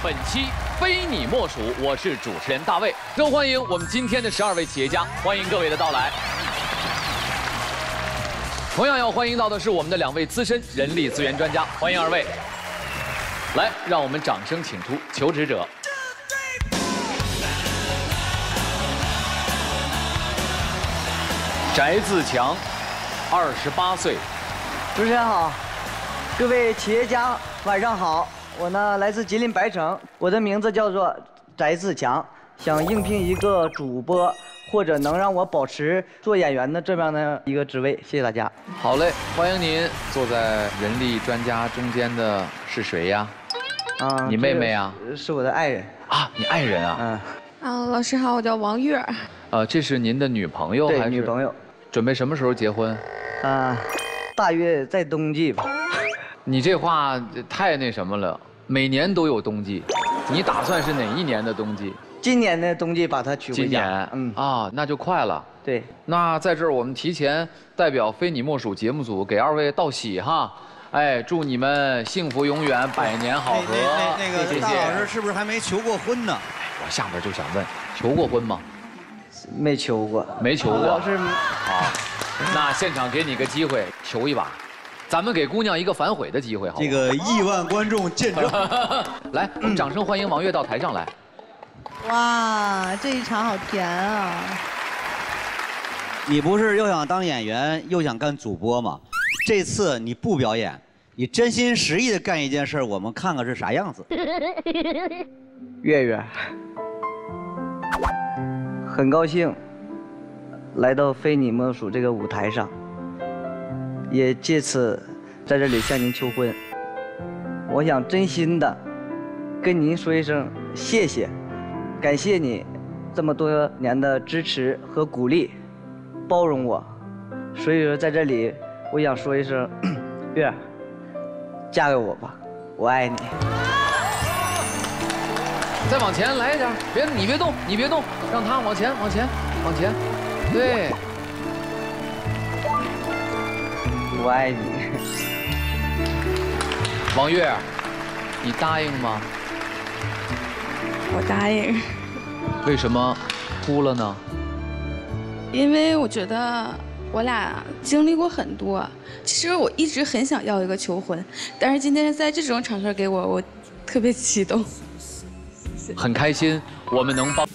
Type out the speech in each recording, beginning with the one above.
本期《非你莫属》，我是主持人大卫。更欢迎我们今天的十二位企业家，欢迎各位的到来。同样要欢迎到的是我们的两位资深人力资源专家，欢迎二位。来，让我们掌声请出求职者。翟自强，二十八岁，主持人好，各位企业家晚上好。我呢来自吉林白城，我的名字叫做翟自强，想应聘一个主播，或者能让我保持做演员的这样的一个职位。谢谢大家。好嘞，欢迎您。坐在人力专家中间的是谁呀？啊，你妹妹啊？是我的爱人。啊，你爱人啊？嗯。啊，老师好，我叫王月。呃，这是您的女朋友还是女朋友？准备什么时候结婚？啊，大约在冬季吧。你这话太那什么了，每年都有冬季，你打算是哪一年的冬季？今年的冬季把它娶回家。今年，嗯啊，那就快了。对，那在这儿我们提前代表非你莫属节目组给二位道喜哈，哎，祝你们幸福永远，百年好合。那那个大老师是不是还没求过婚呢？我下边就想问，求过婚吗？没求过，没求过。是好，那现场给你个机会，求一把。咱们给姑娘一个反悔的机会，好。这个亿万观众见证，来，掌声欢迎王悦到台上来。哇，这一场好甜啊！你不是又想当演员又想干主播吗？这次你不表演，你真心实意的干一件事，我们看看是啥样子。月月，很高兴来到非你莫属这个舞台上。也借此在这里向您求婚。我想真心的跟您说一声谢谢，感谢你这么多年的支持和鼓励，包容我。所以说在这里，我想说一声，月儿，嫁给我吧，我爱你。再往前来一点，别你别动，你别动，让他往前，往前，往前，对。我爱你，王月，你答应吗？我答应。为什么哭了呢？因为我觉得我俩经历过很多。其实我一直很想要一个求婚，但是今天在这种场合给我，我特别激动。很开心，我们能帮。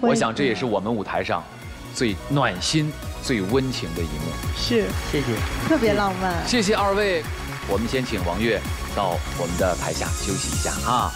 我想这也是我们舞台上最暖心、最温情的一幕。是，谢谢，特别浪漫。谢谢二位，我们先请王悦到我们的台下休息一下啊。